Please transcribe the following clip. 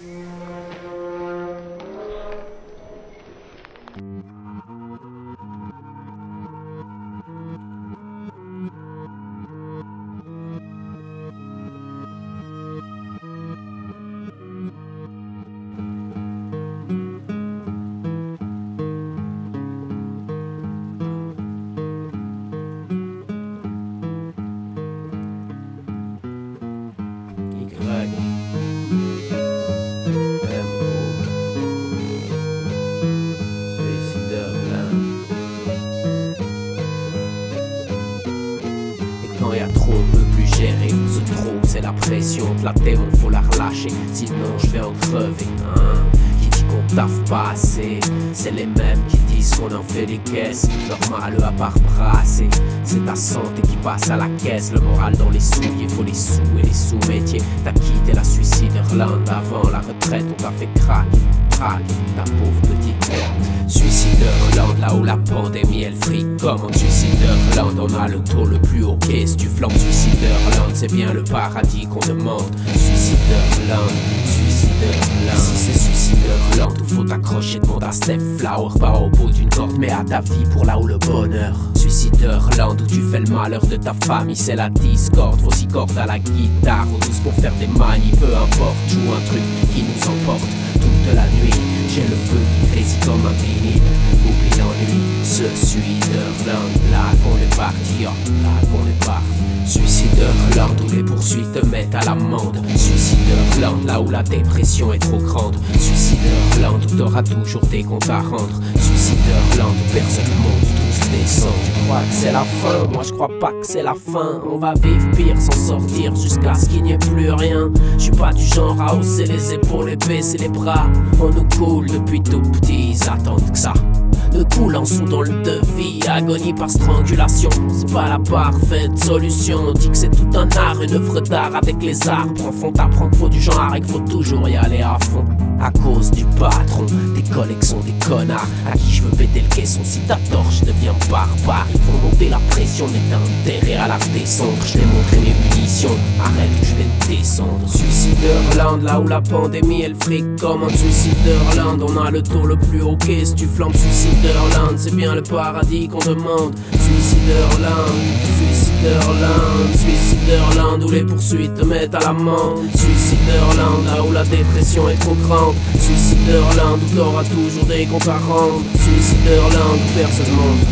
Música Ce trop, c'est la pression. De la démon, faut la relâcher. Sinon, je vais en crever. Hein. Qui dit qu'on taffe pas assez C'est les mêmes qui disent qu'on en fait des caisses. Normal à part brasser. C'est ta santé qui passe à la caisse. Le moral dans les souliers, faut les sous et les sous-métiers. T'as quitté la suicide Irlande avant la retraite. On t'a fait craquer, craquer ta pauvre petite. Suicideur là où la pandémie elle fric comme en Suicideur on a le taux le plus haut qu'est-ce tu flanques Suicideur c'est bien le paradis qu'on demande. Suicideur Land, Suicideur Si c'est Suicideur où faut t'accrocher demande à Steph Flower. Pas au bout d'une corde mais à ta vie pour là où le bonheur. Suicideur où tu fais le malheur de ta famille. C'est la discorde Faut six cordes à la guitare. Ou tous pour faire des manies Peu importe, joue un truc qui nous emporte toute la nuit. J'ai le feu qui résiste comme un vinyle. Oublie l'ennui, ce Suicideur Là qu'on est parti, là qu'on est parti Suicideur où les poursuites te mettent à l'amende. Suicideur là où la dépression est trop grande. Suicideur où t'auras toujours des comptes à rendre. Suicideur où personne monte, Tu crois que c'est la fin, moi je crois pas que c'est la fin. On va vivre pire sans sortir jusqu'à ce qu'il n'y ait plus rien. Je suis pas du genre à hausser les épaules et baisser les bras. On nous coule depuis tout petit, ils attendent que ça de coule en sous dans le devis, agonie par strangulation. C'est pas la parfaite solution. On dit que c'est tout un art, une œuvre d'art avec les arbres. Enfant, t'apprends qu'il faut du genre et faut toujours y aller à fond. À cause du patron, des collections, des connards à qui je veux péter le caisson. Si ta torche devient barbare, ils font monter la pression, mais derrière à la descendre. Je t'ai montré mes munitions, arrête je vais te descendre. Suicideur là où la pandémie elle fric comme un Suicideur On a le tour le plus haut qu'est-ce tu flambes suicide C'est bien le paradis qu'on demande. Suicideur Suicideur Suicideur où les poursuites te mettent à l'amende. Suicideur là où la dépression est trop grande. Suicideur où t'auras toujours des comptes à rendre. Où personne monte,